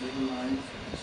single lines.